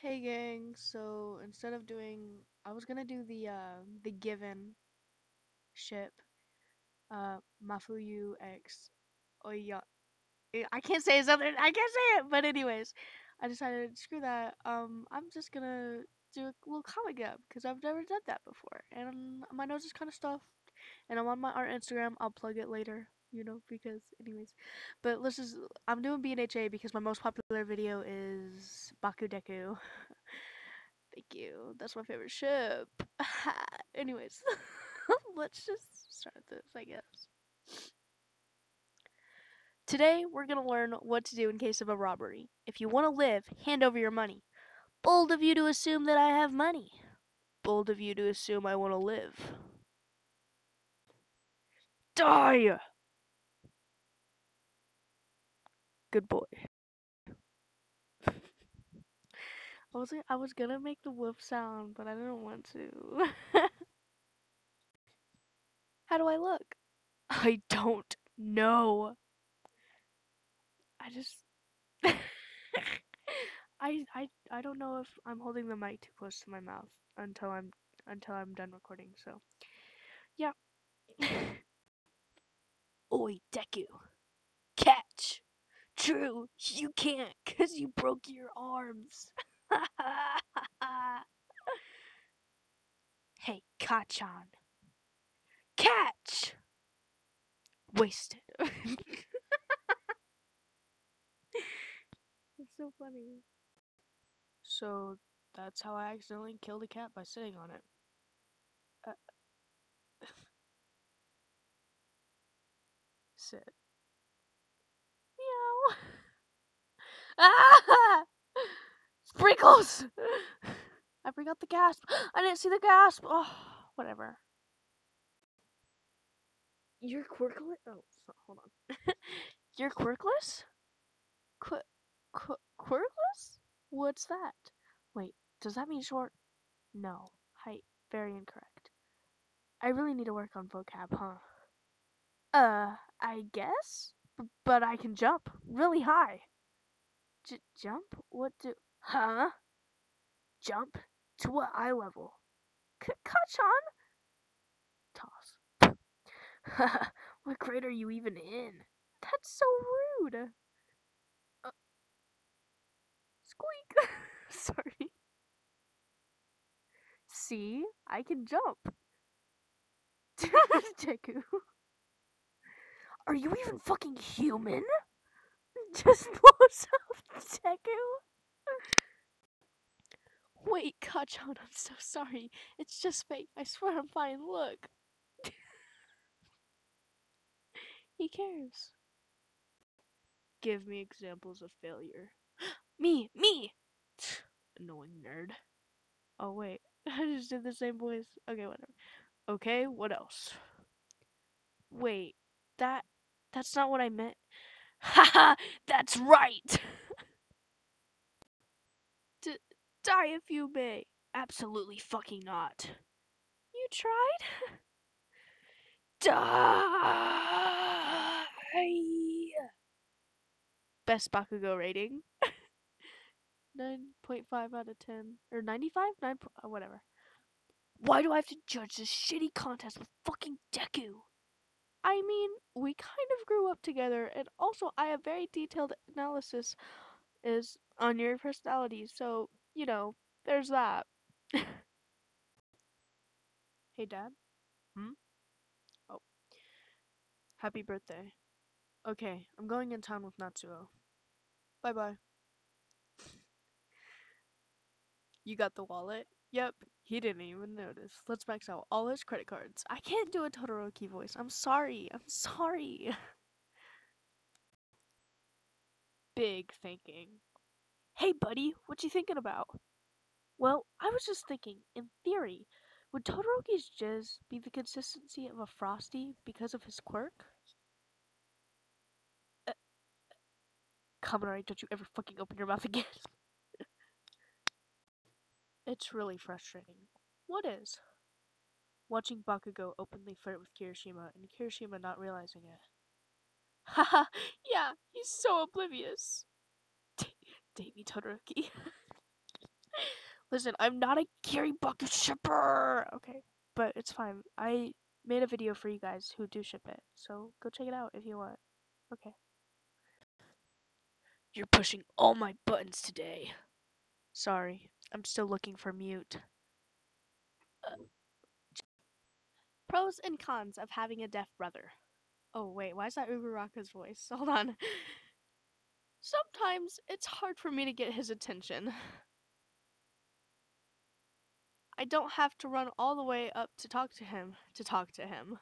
Hey gang, so instead of doing, I was gonna do the uh the given ship, uh Mafuyu X Oya. eh, I can't say his other. I can't say it. But anyways, I decided screw that. Um, I'm just gonna do a little comic up because I've never done that before, and my nose is kind of stuffed. And I'm on my art Instagram. I'll plug it later. You know, because anyways, but let's just. I'm doing BNHA because my most popular video is Baku Deku. Thank you. That's my favorite ship. Anyways, let's just start this, I guess. Today, we're going to learn what to do in case of a robbery. If you want to live, hand over your money. Bold of you to assume that I have money. Bold of you to assume I want to live. Die! Good boy. I was I was gonna make the whoop sound, but I didn't want to. How do I look? I don't know. I just I I I don't know if I'm holding the mic too close to my mouth until I'm until I'm done recording. So, yeah. Oi, Deku. True, you can't cuz you broke your arms. hey, Kacchan. Catch! Wasted. It's so funny. So, that's how I accidentally killed a cat by sitting on it. Uh, sit. Ah! Sprinkles! I forgot the gasp. I didn't see the gasp. Oh, whatever. You're quirkless? Oh, hold on. You're quirkless? Qu- qu- quirkless? What's that? Wait, does that mean short? No. Height. Very incorrect. I really need to work on vocab, huh? Uh, I guess? But I can jump really high. J- jump? What do. Huh? Jump? To what eye level? C- Kacchan? Toss. what grade are you even in? That's so rude. Uh, squeak. Sorry. See? I can jump. Deku. Are you even fucking human? Just blows up Deku. Wait, Kacchan, I'm so sorry. It's just fake. I swear I'm fine. Look. he cares. Give me examples of failure. me! Me! Annoying nerd. Oh, wait. I just did the same voice. Okay, whatever. Okay, what else? Wait, that. That's not what I meant. Haha! That's right! D- die if you may. Absolutely fucking not. You tried? Die! Best Bakugo rating. 9.5 out of 10. Or 95? 9. po- uh, whatever. Why do I have to judge this shitty contest with fucking Deku? I mean, we kind of grew up together, and also I have very detailed analysis is on your personality, so you know, there's that. hey, Dad. Hmm. Oh. Happy birthday. Okay, I'm going in town with Natsuo. Bye bye. You got the wallet? Yep, he didn't even notice. Let's max out all his credit cards. I can't do a Todoroki voice. I'm sorry. I'm sorry. Big thinking. Hey, buddy, what you thinking about? Well, I was just thinking, in theory, would Todoroki's jizz be the consistency of a frosty because of his quirk? Uh, Kaminari, don't you ever fucking open your mouth again. It's really frustrating. What is? Watching Bakugo openly flirt with Kirishima and Kirishima not realizing it. Haha, yeah, he's so oblivious. D- Date me, Todoroki. Listen, I'm not a Gary Bucket shipper. Okay, but it's fine. I made a video for you guys who do ship it, so go check it out if you want. Okay. You're pushing all my buttons today. Sorry, I'm still looking for mute. Uh, pros and cons of having a deaf brother. Oh wait, why is that Uraraka's voice? Hold on. Sometimes it's hard for me to get his attention. I don't have to run all the way up to talk to him to talk to him.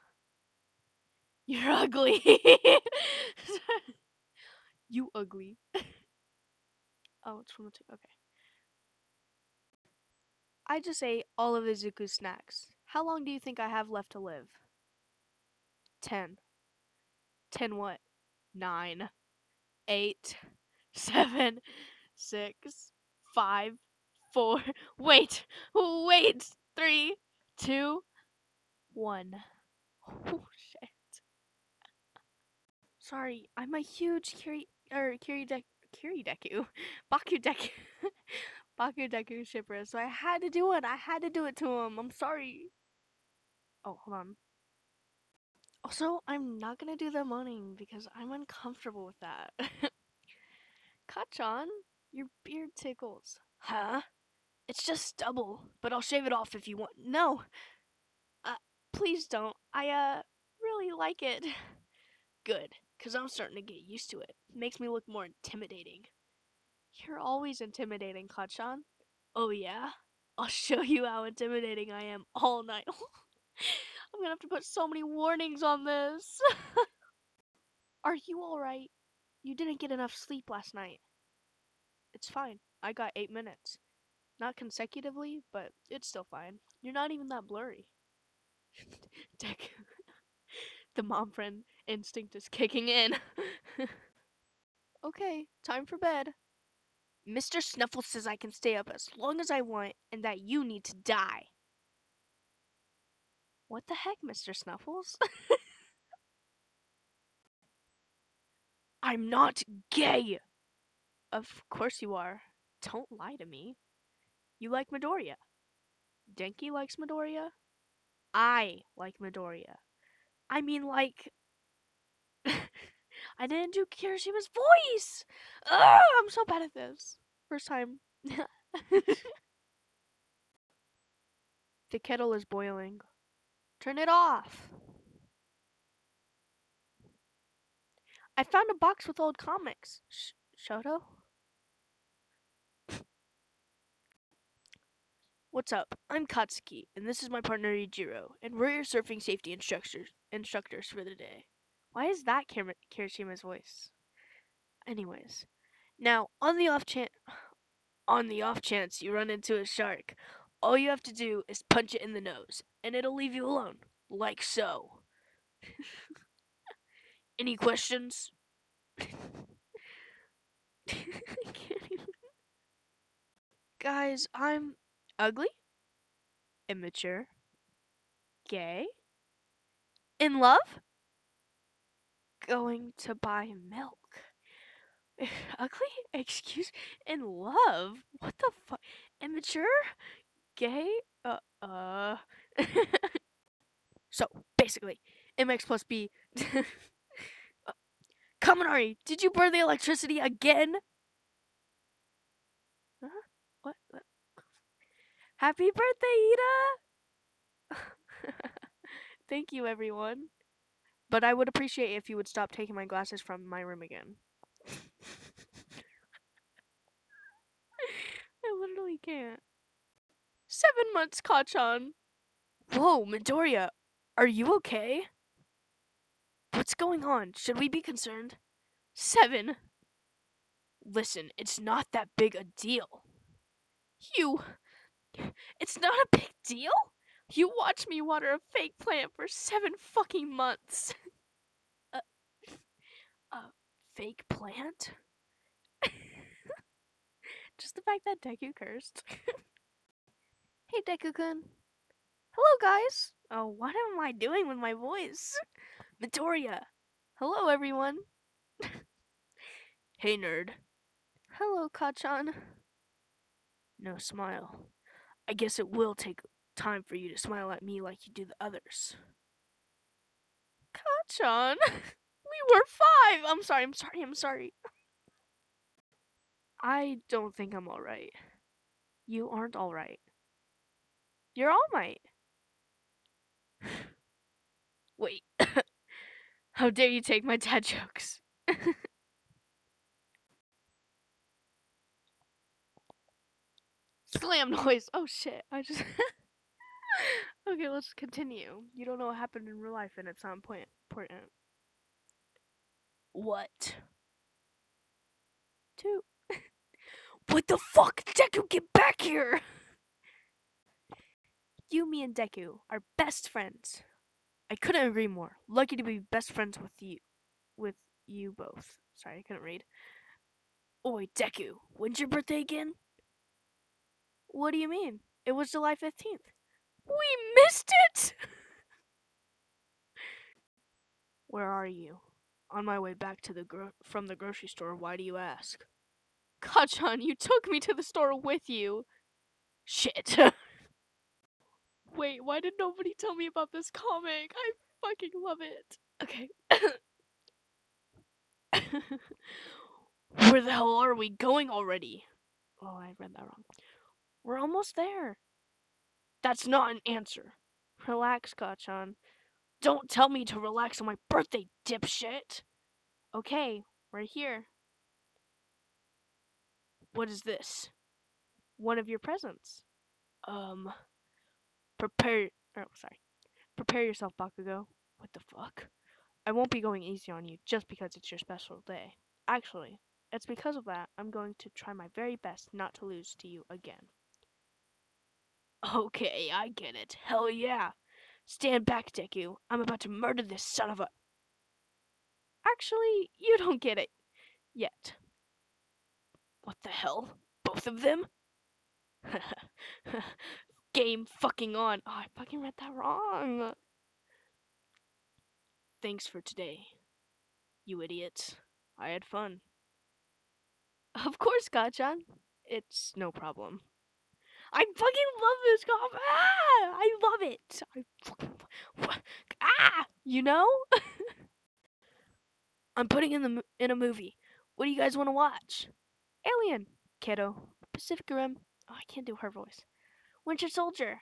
You're ugly. you ugly. oh, it's from the two. Okay. I just ate all of Izuku's snacks. How long do you think I have left to live? Ten. Ten what? Nine. Eight. Seven. Six. Five four, wait, wait, three, two, one. Oh shit. Sorry, I'm a huge Kiri or Kiri Deku Kiri Deku Baku Deku Baku Deku shipper, so I had to do it. I had to do it to him. I'm sorry. Oh, hold on. Also, I'm not gonna do the moaning because I'm uncomfortable with that. Kacchan, your beard tickles. Huh? It's just stubble, but I'll shave it off if you want. No. Uh, please don't. I, uh, really like it. Good, because I'm starting to get used to it. it. Makes me look more intimidating. You're always intimidating, Kacchan. Oh, yeah? I'll show you how intimidating I am all night. I'm gonna have to put so many warnings on this. Are you alright? You didn't get enough sleep last night. It's fine. I got eight minutes. Not consecutively, but it's still fine. You're not even that blurry. Deku. the mom friend instinct is kicking in. okay, time for bed. Mr. Snuffles says I can stay up as long as I want and that you need to die. What the heck, Mr. Snuffles? I'm not gay! Of course you are. Don't lie to me. You like Midoriya. Denki likes Midoriya. I like Midoriya. I mean, like, I didn't do Kirishima's voice. Ugh, I'm so bad at this. First time. the kettle is boiling. Turn it off. I found a box with old comics. Sh Shoto? What's up? I'm Katsuki, and this is my partner Eijiro, and we're your surfing safety instructors instructors for the day. Why is that Kirishima's voice? Anyways, now on the off chance on the off chance you run into a shark, all you have to do is punch it in the nose, and it'll leave you alone, like so. Any questions? Guys, I'm ugly, immature, gay, in love, going to buy milk. ugly? Excuse? In love? What the fuck? Immature? Gay? Uh, uh. so, basically, MX plus B. uh, Kaminari, did you burn the electricity again? Huh? What? what? Happy birthday, Iida! Thank you, everyone. But I would appreciate if you would stop taking my glasses from my room again. I literally can't. Seven months, Kacchan. Whoa, Midoriya, are you okay? What's going on? Should we be concerned? Seven. Listen, it's not that big a deal. You it's not a big deal. You watch me water a fake plant for seven fucking months. a, a fake plant? Just the fact that Deku cursed. hey, Deku-kun. Hello, guys. Oh, what am I doing with my voice? Midoriya. Hello, everyone. hey, nerd. Hello, Kacchan. No smile. I guess it will take time for you to smile at me like you do the others. Kacchan, we were five. I'm sorry. I'm sorry. I'm sorry. I don't think I'm alright. You aren't alright. You're all might. Wait. How dare you take my dad jokes? Slam noise. Oh shit. I just. Okay, let's continue. You don't know what happened in real life and it's not point important. What? Two. what the fuck? Deku, get back here! You, me, and Deku are best friends. I couldn't agree more. Lucky to be best friends with you. With you both. Sorry, I couldn't read. Oi, Deku, when's your birthday again? What do you mean? It was July 15th. We missed it! Where are you? On my way back to the gro- from the grocery store. Why do you ask? Kacchan, you took me to the store with you. Shit. Wait, why did nobody tell me about this comic? I fucking love it. Okay. Where the hell are we going already? Oh, I read that wrong. We're almost there. That's not an answer. Relax, Kacchan. Don't tell me to relax on my birthday, dipshit. Okay, we're here. What is this? One of your presents. Um, prepare. Oh, sorry. Prepare yourself, Bakugo. What the fuck? I won't be going easy on you just because it's your special day. Actually, it's because of that I'm going to try my very best not to lose to you again. Okay, I get it. Hell yeah. Stand back, Deku. I'm about to murder this son of a. Actually, you don't get it. Yet. What the hell? Both of them? Game fucking on. Oh, I fucking read that wrong. Thanks for today, you idiots. I had fun. Of course, Kacchan. It's no problem. I fucking love this comic. Ah, I love it. I fucking ah, you know. I'm putting in the in a movie. What do you guys want to watch? Alien, Kiddo, Pacific Rim. Oh, I can't do her voice. Winter Soldier.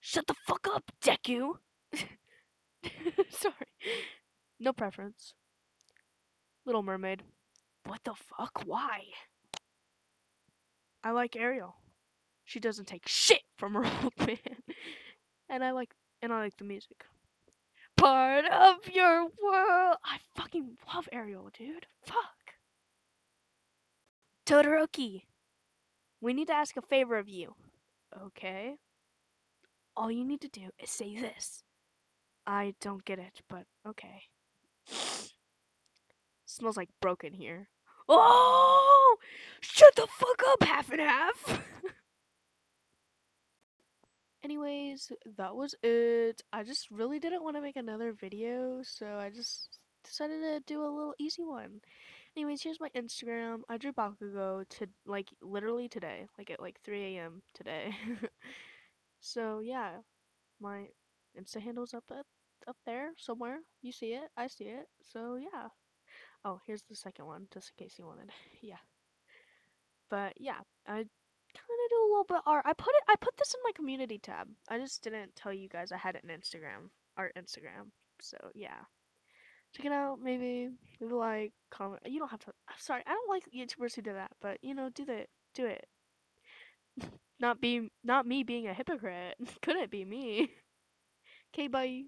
Shut the fuck up, Deku. Sorry. No preference. Little Mermaid. What the fuck? Why? I like Ariel. She doesn't take shit from her old man. And I like and I like the music. Part of your world. I fucking love Ariel, dude. Fuck. Todoroki. We need to ask a favor of you. Okay. All you need to do is say this. I don't get it, but okay. Smells like broken here. Oh! Shut the fuck up, half and half! Anyways, that was it. I just really didn't want to make another video, so I just decided to do a little easy one. Anyways, here's my Instagram. I drew Bakugo to like literally today, like at like 3 a.m. today. so yeah, my Insta handle's up at, up there somewhere. You see it, I see it. So yeah. Oh, here's the second one, just in case you wanted. Yeah. But yeah, I kind of do a little bit of art. I put it. I put this in my community tab. I just didn't tell you guys I had an Instagram, art Instagram. So yeah check it out. Maybe leave a like, comment. You don't have to. I'm sorry, I don't like YouTubers who do that, but you know, do that. Do it. not be not me being a hypocrite. Couldn't be me. Okay, bye.